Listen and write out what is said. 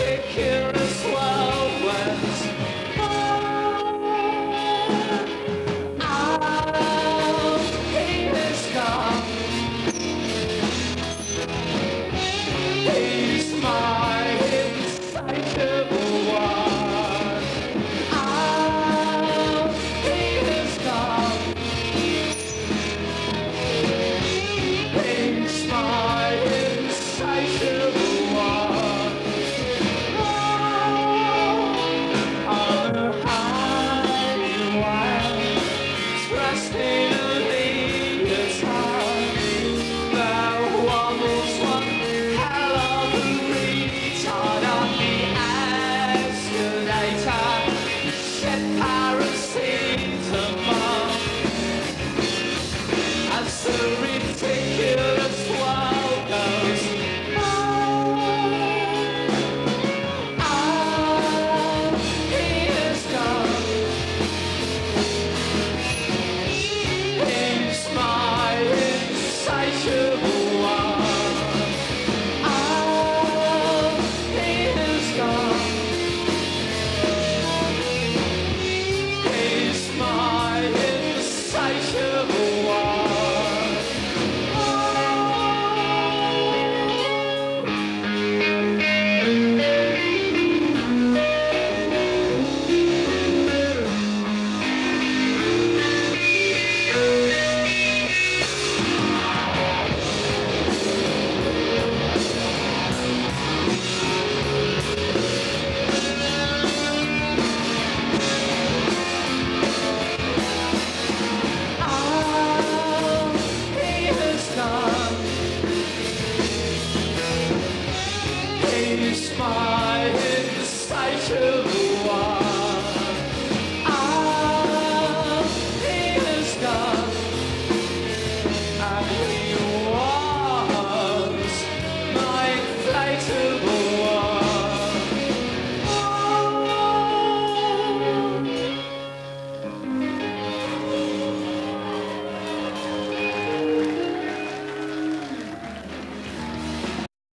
secure.